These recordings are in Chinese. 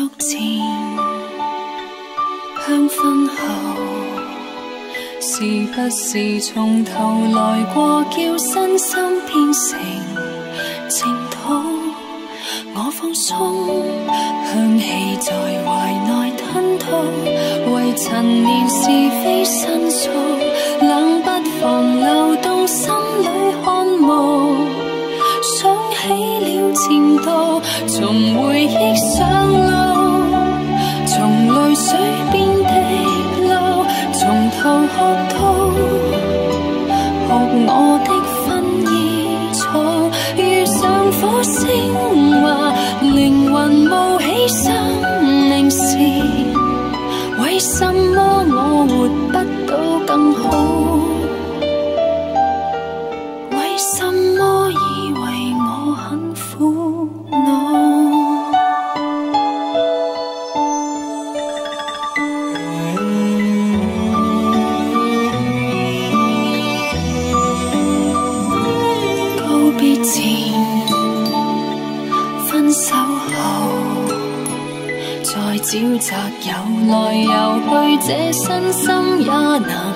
从前，香薰后，是不是从头来过，叫身心变成净土？我放松，香气在怀内吞吐，为陈年是非申诉，冷不防流动心里汗毛。想起了前度，从回忆上到学我的薰衣草遇上火星花，灵魂冒起生命时，为什么我活不到更好？再沼泽游来游去，这身心也能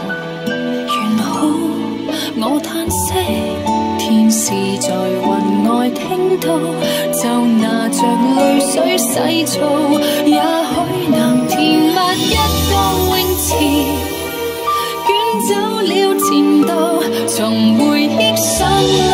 完好。我叹息，天使在云外听到，就拿着泪水洗澡，也许能填密一个泳池，卷走了前度，从回忆上。